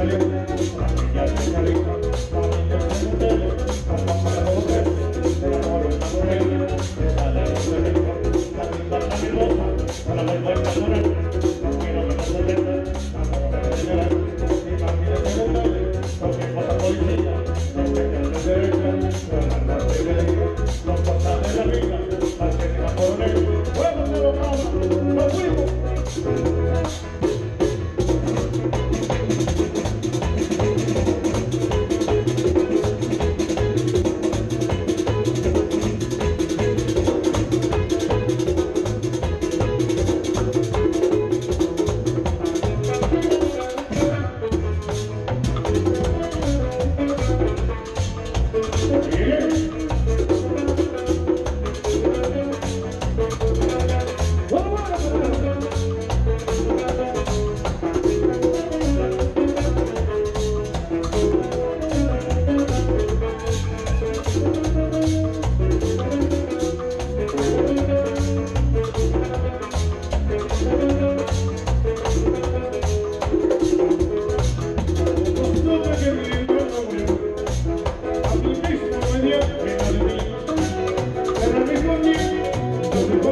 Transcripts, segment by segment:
Salut.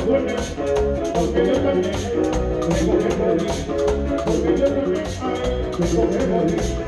Thank you.